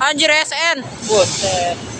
Anjir SN. Buset.